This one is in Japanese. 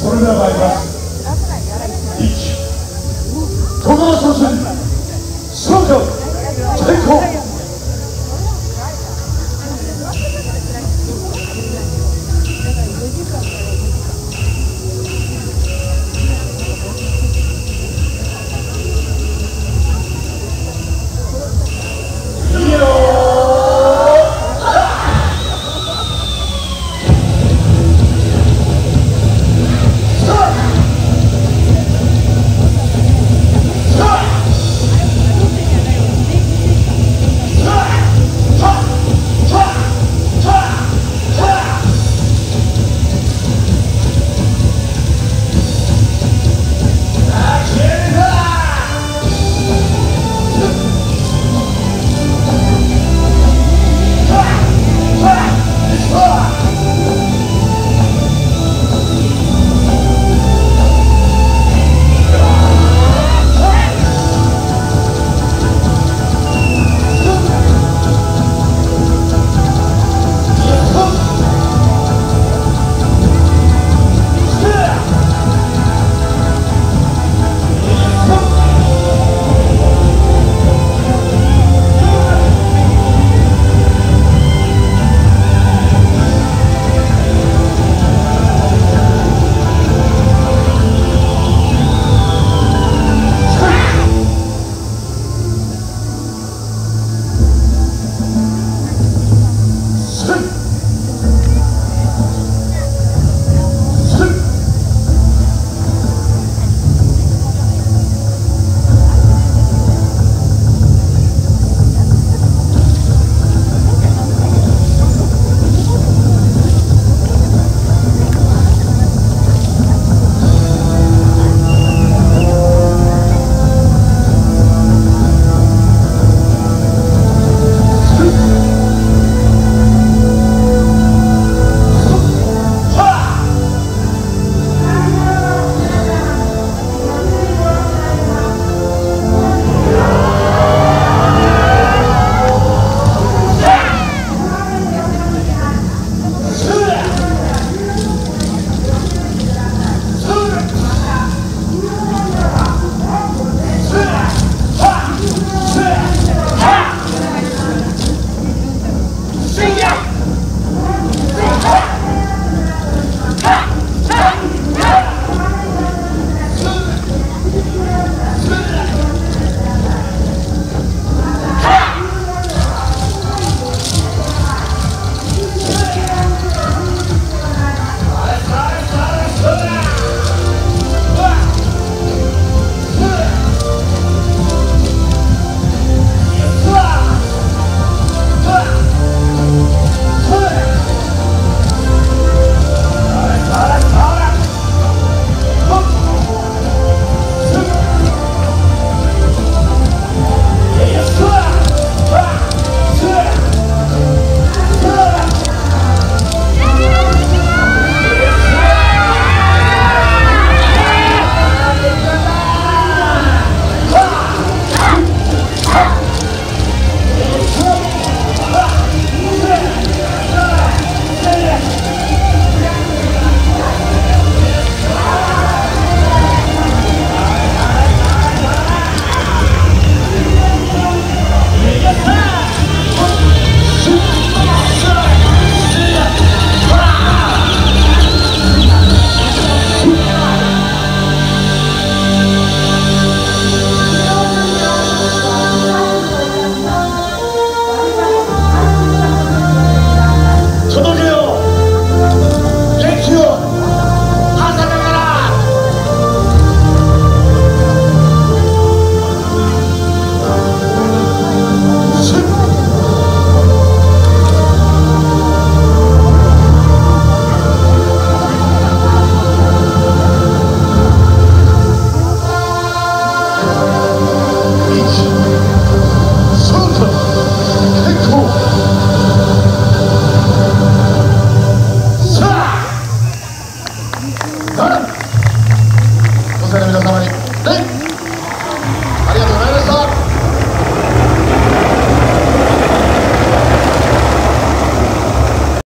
それでは参ります。1戸川総帥総長最高。